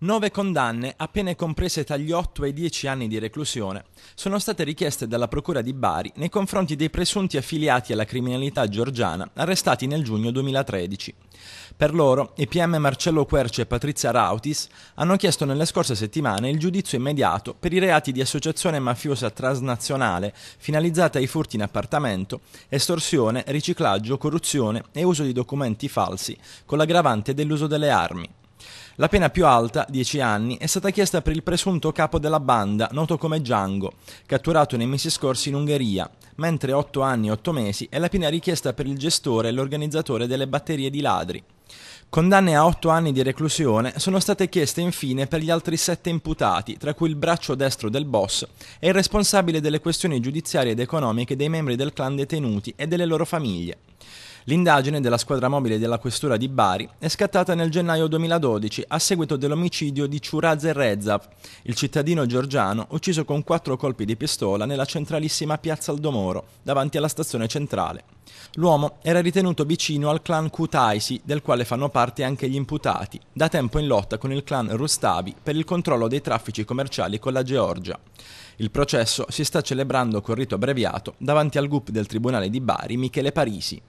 Nove condanne, a pene comprese tra gli 8 e i 10 anni di reclusione, sono state richieste dalla Procura di Bari nei confronti dei presunti affiliati alla criminalità georgiana arrestati nel giugno 2013. Per loro, i PM Marcello Querci e Patrizia Rautis hanno chiesto nelle scorse settimane il giudizio immediato per i reati di associazione mafiosa transnazionale finalizzata ai furti in appartamento, estorsione, riciclaggio, corruzione e uso di documenti falsi, con l'aggravante dell'uso delle armi. La pena più alta, 10 anni, è stata chiesta per il presunto capo della banda, noto come Django, catturato nei mesi scorsi in Ungheria, mentre 8 anni e 8 mesi è la pena richiesta per il gestore e l'organizzatore delle batterie di ladri. Condanne a 8 anni di reclusione sono state chieste infine per gli altri 7 imputati, tra cui il braccio destro del boss e il responsabile delle questioni giudiziarie ed economiche dei membri del clan detenuti e delle loro famiglie. L'indagine della squadra mobile della questura di Bari è scattata nel gennaio 2012 a seguito dell'omicidio di Churaz Rezav, il cittadino georgiano ucciso con quattro colpi di pistola nella centralissima piazza Aldomoro, davanti alla stazione centrale. L'uomo era ritenuto vicino al clan Kutaisi, del quale fanno parte anche gli imputati, da tempo in lotta con il clan Rustavi per il controllo dei traffici commerciali con la Georgia. Il processo si sta celebrando con rito abbreviato davanti al GUP del Tribunale di Bari Michele Parisi.